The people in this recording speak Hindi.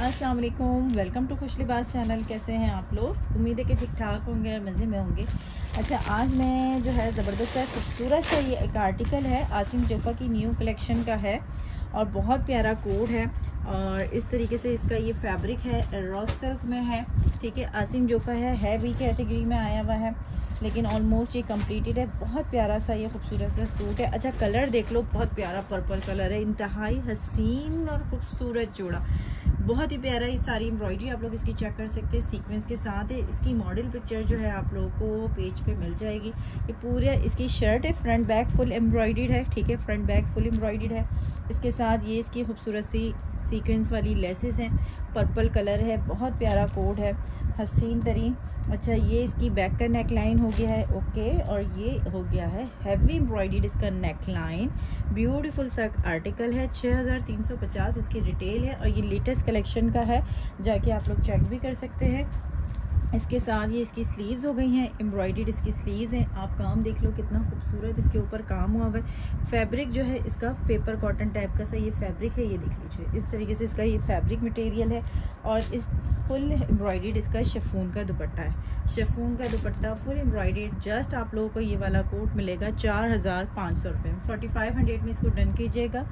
अस्सलाम वालेकुम वेलकम टू खुश लिबास चैनल। कैसे हैं आप लोग? उम्मीद है कि ठीक ठाक होंगे और मज़े में होंगे। अच्छा आज मैं जो है, ज़बरदस्त है, खूबसूरत सा ये एक आर्टिकल है, आसिम जोफ़ा की न्यू कलेक्शन का है और बहुत प्यारा कोड है। और इस तरीके से इसका ये फैब्रिक है रॉस सिल्क में है, ठीक है? आसिम जोफ़ा है है भी कैटेगरी में आया हुआ है, लेकिन ऑलमोस्ट ये कम्प्लीटेड है। बहुत प्यारा सा ये खूबसूरत सा सूट है। अच्छा कलर देख लो, बहुत प्यारा पर्पल कलर है। इंतहाई हसीन और खूबसूरत जोड़ा। बहुत ही प्यारा ये सारी एम्ब्रॉयडरी आप लोग इसकी चेक कर सकते हैं सीक्वेंस के साथ है। इसकी मॉडल पिक्चर जो है आप लोगों को पेज पे मिल जाएगी। ये पूरे इसकी शर्ट है फ्रंट बैक फुल एम्ब्रॉयड है, ठीक है? फ्रंट बैक फुल एम्ब्रॉयड है। इसके साथ ये इसकी खूबसूरत सी सीक्वेंस वाली लेसेस हैं। पर्पल कलर है, बहुत प्यारा कोड है। हसीन तरीन। अच्छा ये इसकी बैक का नेक लाइन हो गया है। ओके और ये हो गया है हैवी एम्ब्रॉयड इसका नेक लाइन ब्यूटीफुल सा आर्टिकल है 6350 इसकी रिटेल है। और ये लेटेस्ट कलेक्शन का है, जाके आप लोग चेक भी कर सकते हैं। इसके साथ ये इसकी स्लीव्स हो गई हैं एम्ब्रॉयड इसकी स्लीव्स हैं। आप काम देख लो कितना खूबसूरत इसके ऊपर काम हुआ हुआ है। फैब्रिक जो है, इसका पेपर कॉटन टाइप का सा ये फैब्रिक है, ये देख लीजिए। इस तरीके से इसका ये फैब्रिक मटेरियल है और इस फुल एम्ब्रॉयड इसका शेफून का दुपट्टा है। शेफून का दुपट्टा फुल एम्ब्रॉयड जस्ट आप लोगों को ये वाला कोट मिलेगा चार हज़ार पाँच सौ रुपये में। इसको डन कीजिएगा।